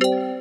You